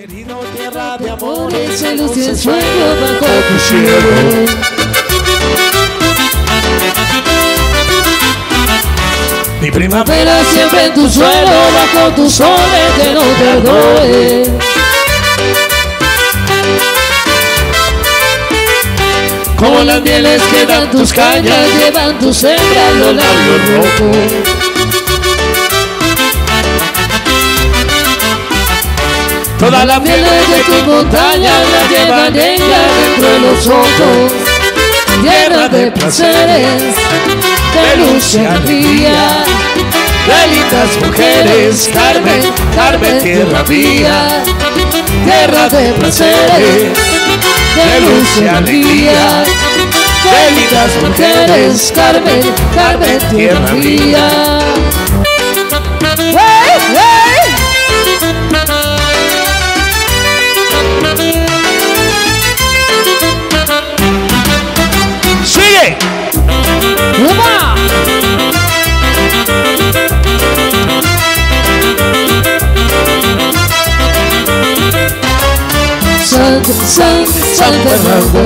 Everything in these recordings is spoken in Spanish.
Querido tierra de amores, Se luce el sueño bajo tu cielo. Mi primavera siempre en tu suelo, bajo tu sol que no perdoe. como las mieles que dan tus cañas. llevan tu sembra los labios rojos. Las Mieles mieles de tu montaña la llevan ella dentro de los ojos. Tierra de placeres, de luz y alegría. de lindas mujeres, Carmen, Carmen, tierra mía, Tierra de placeres, de luz y alegría. de lindas mujeres, Carmen, Carmen, tierra mía.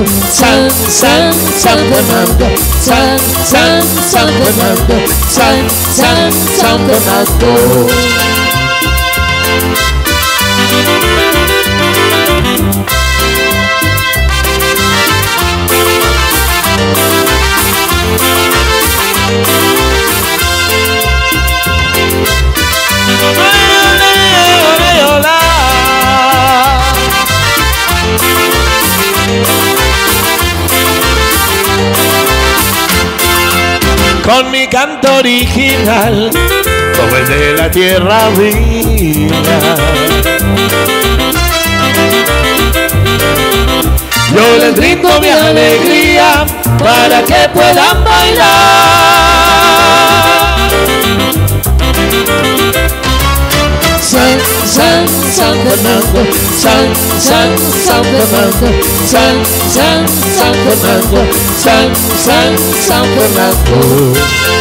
San, San, San Fernando, San, San, San Fernando, San, San, San Fernando. Con mi canto original, como el de la tierra mía. Yo les brindo mi alegría para que puedan bailar. San, San, San Fernando, San, San, San Fernando, San, San, San Fernando, San, San, San Fernando.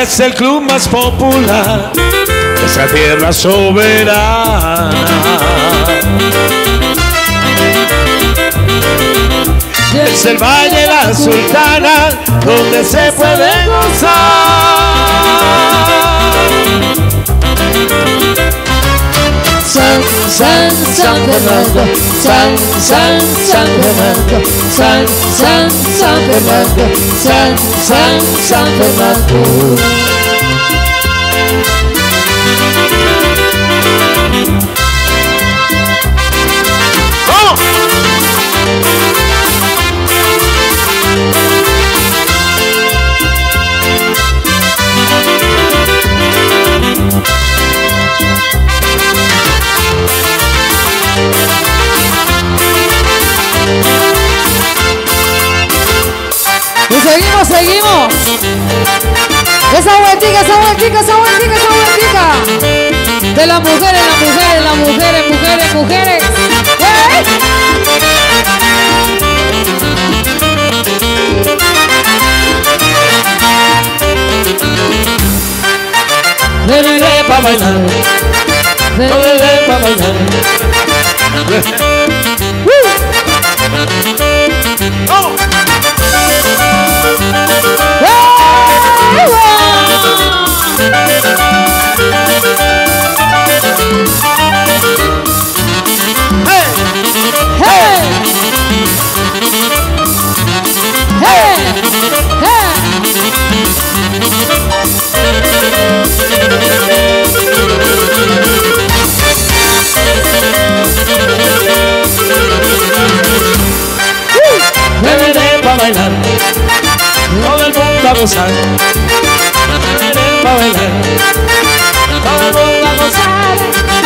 Es el club más popular de esa tierra soberana. Es el Valle La Sultana donde se puede gozar. San, San, San Fernando, San, San, San Fernando, San, San, San Fernando, San, San, San Fernando. Seguimos, seguimos. Esa vueltica, esa vueltica, esa vueltica, esa vueltica. De las mujeres, las mujeres, las mujeres, mujeres, mujeres. ¡Eh! Ven pa' bailar, Ven, ven pa' bailar. Bailar, todo el mundo a gozar. Ven, ven pa' bailar, todo mundo a gozar.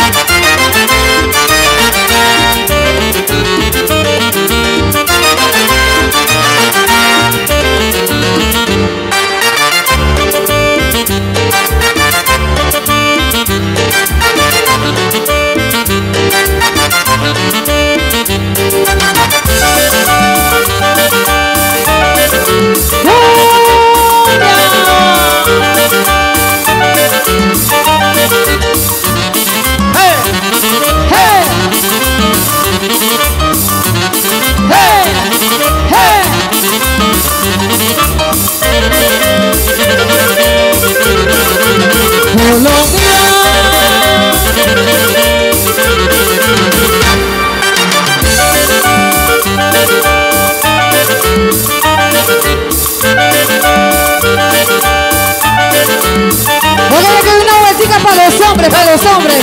Para los hombres.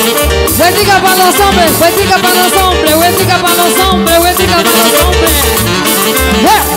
Vueltica para los hombres, vueltica para los hombres, vueltica para los hombres, vueltica para los hombres.